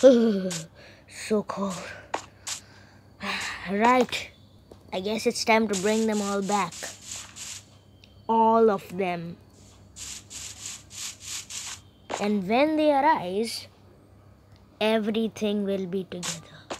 so cold. Right. I guess it's time to bring them all back. All of them. And when they arise, everything will be together.